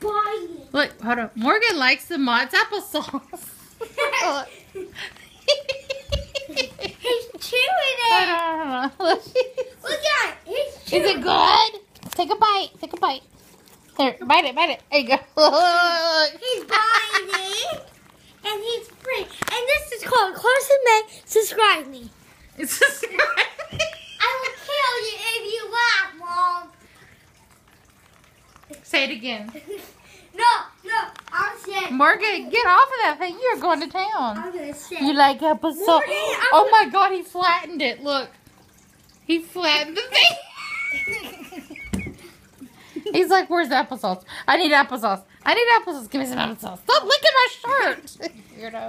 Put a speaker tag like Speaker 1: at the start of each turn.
Speaker 1: biting.
Speaker 2: Look, hold on. Morgan likes the Mott's applesauce.
Speaker 1: He's chewing it.
Speaker 2: Hold on, hold on.
Speaker 1: Look at it.
Speaker 2: Is it good? Take a bite. Take a bite. There, bite it, bite it. There you go.
Speaker 1: He's biting. And he's free. And this is called Carson May. Subscribe me.
Speaker 2: It's Say it again.
Speaker 1: No, no. I'm saying.
Speaker 2: Morgan, get off of that thing. You're going to town.
Speaker 1: I'm gonna say.
Speaker 2: You like applesauce?
Speaker 1: Morgan,
Speaker 2: Oh my god, he flattened it. Look. He flattened the thing. He's like, where's the applesauce? I need applesauce. I need applesauce. Give me some applesauce. Stop licking my shirt. Weirdo.